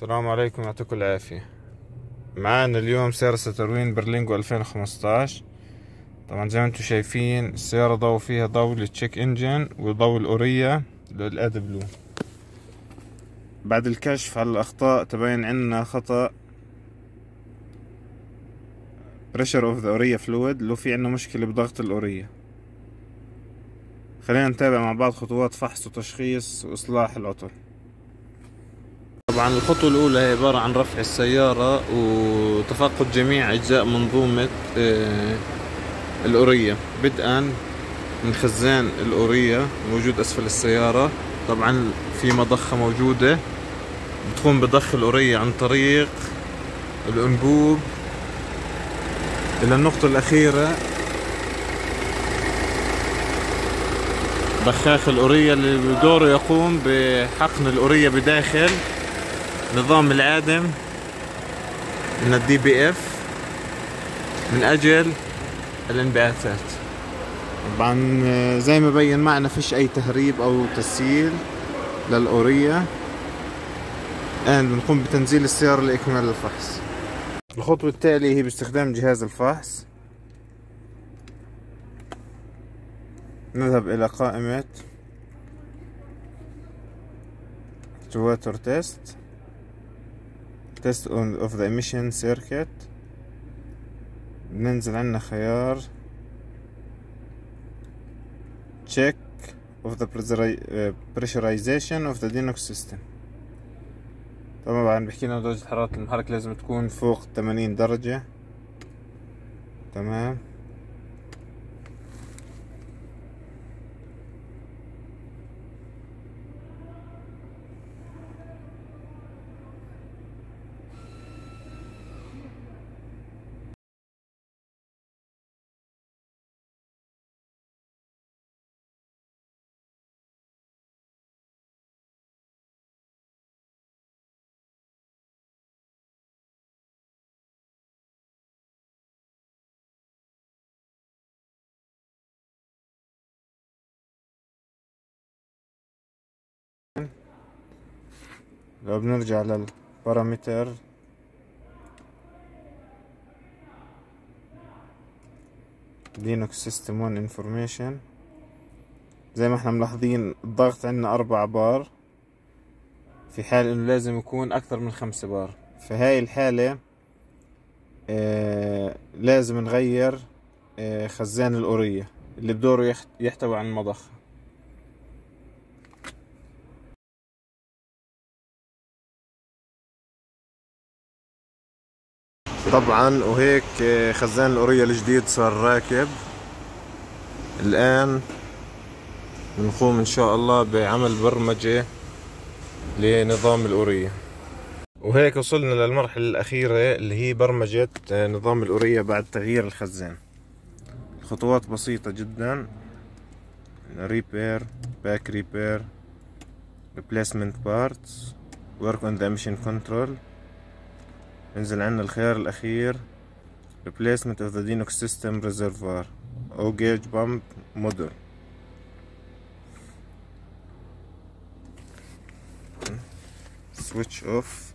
السلام عليكم يعطيكم العافية. معانا اليوم سيارة ستروين برلينجو 2015 طبعا زي ما أنتم شايفين السيارة ضو فيها ضوء لل check engine وضوء الأورية لل AdBlue بعد الكشف على الأخطاء تبين عنا خطأ. pressure of the urea fluid low في عنا مشكلة بضغط الأورية. خلينا نتابع مع بعض خطوات فحص وتشخيص وإصلاح العطل. طبعا الخطوة الأولى هي عبارة عن رفع السيارة وتفقد جميع أجزاء منظومة آه، الأورية. بدءا من خزان الأورية موجود أسفل السيارة. طبعا في مضخة موجودة. بتقوم بضخ الأورية عن طريق الأنبوب. إلى النقطة الأخيرة بخاخ الأورية اللي بدوره يقوم بحقن الأورية بداخل. نظام العادم من ال DPF من أجل الانبعاثات طبعا زي ما بين معنا فيش أي تهريب أو تسييل للأورية. الآن بنقوم بتنزيل السيارة لإكمال الفحص. الخطوة التالية هي باستخدام جهاز الفحص. نذهب إلى قائمة. تواتر تيست test of the emission circuit بننزل عنا خيار check of the pressurization of the Dinox system طبعا بحكي لنا درجة حرارة المحرك لازم تكون فوق 80 درجة تمام لو بنرجع لل parameter. ل NOx system 1 information. زي ما إحنا ملاحظين الضغط عندنا أربعة بار. في حال إنه لازم يكون أكثر من خمسة بار. في هاي الحالة آه لازم نغير آه خزان الأورية اللي بدوره يحتوي على المضخة طبعا وهيك آه، خزان الأورية الجديد صار راكب. الآن بنقوم إن شاء الله بعمل برمجة لنظام الأورية. وهيك وصلنا للمرحلة الأخيرة اللي هي برمجة آه، نظام الأورية بعد تغيير الخزان. خطوات بسيطة جدا. repair باك repair replacement parts work on the emission control. ينزل عنا الخيار الأخير replacement of the Dinox system reservoir أو gauge pump model switch off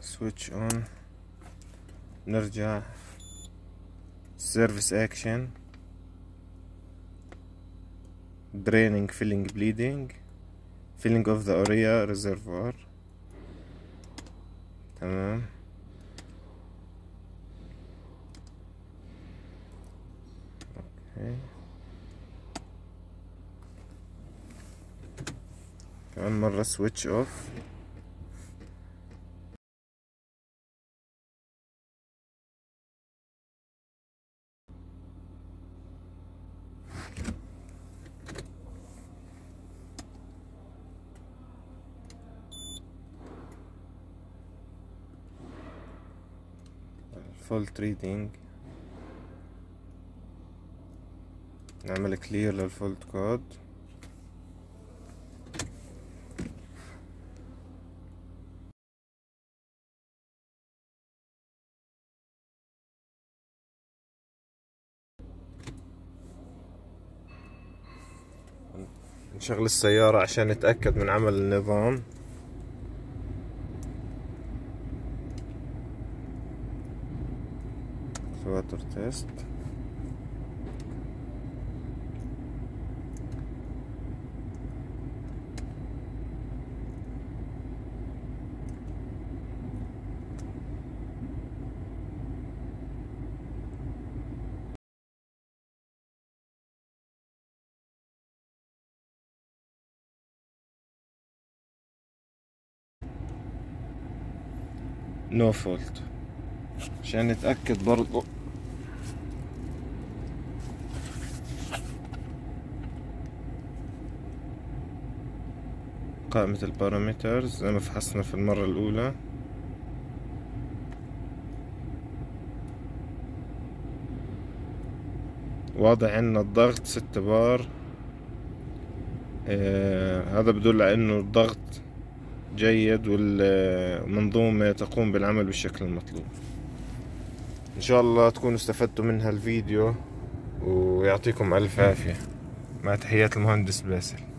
switch on نرجع service action draining filling bleeding filling of the urea reservoir تمام اوكي كمان مرة switch off فول تريدينج نعمل clear لل fault code نشغل السيارة عشان نتأكد من عمل النظام. Активатор тест. No fault. عشان نتأكد برضو. قائمة ال parameters زي ما فحصنا في المرة الأولى. واضح عندنا الضغط ستة بار. آه هذا بيدل على إنه الضغط جيد والمنظومة تقوم بالعمل بالشكل المطلوب. إن شاء الله تكونوا استفدتوا من هالفيديو ويعطيكم ألف عافية. مع تحيات المهندس باسل.